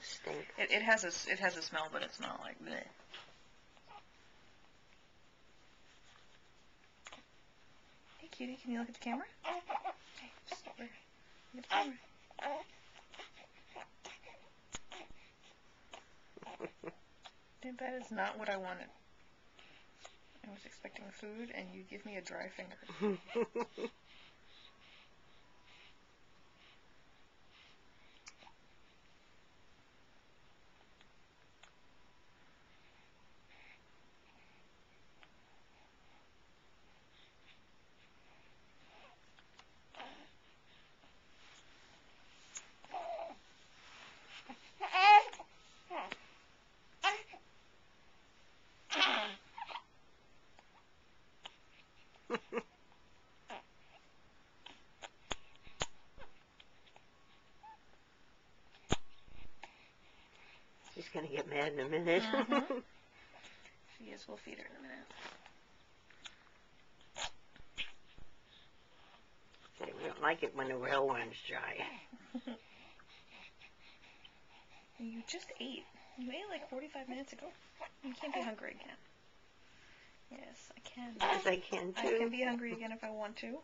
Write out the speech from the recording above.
of stink. It, it has a it has a smell, but it's not like bleh. Hey, cutie, can you look at the camera? Hey, just over. Look at the camera. That is not what I wanted. I was expecting food, and you give me a dry finger. She's gonna get mad in a minute. Mhm. She is. We'll feed her in a minute. Say, we don't like it when the well runs dry. You just ate. You ate like 45 minutes ago. You can't be hungry again. Yes, I can. Yes, I can too. I can be hungry again if I want to.